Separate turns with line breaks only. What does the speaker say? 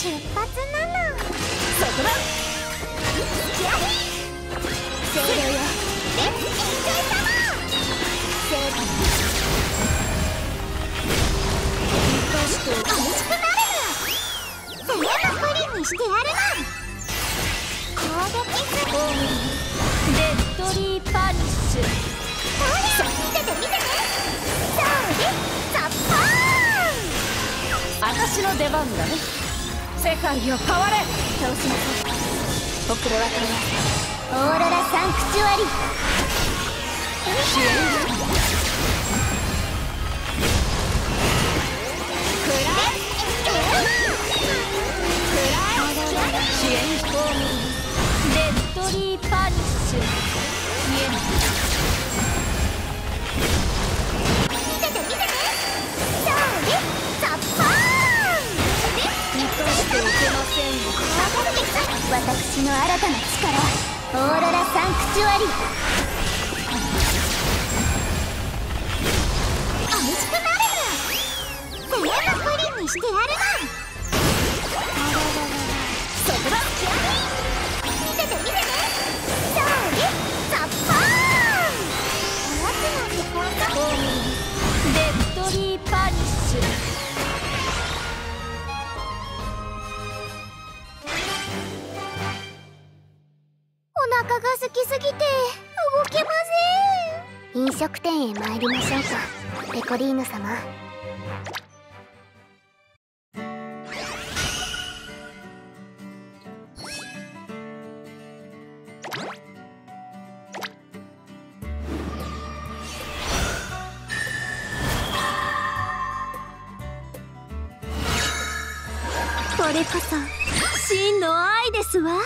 出発なの
そこだ
きあり精霊よレッツエンジョイサマー正義生かして楽しくなれるの全部プリンにしてやるの攻撃する
デッドリーパニッシュ
ほら見てて見ててそうで。すザッパーン
私の出番だね世界を変われ。
倒しなさい遅れは取りませんオーロラサンクチュアリ。
支援支援フォームデッドリーパニッシュ見えない
私の新たな力。オーロラサンクチュアリ。美味しくなる。全部プリンにしてやる。腹が空きすぎて動けません。飲食店へ参りましょうか。ペコリーヌ様。
これこそ真の愛ですわ。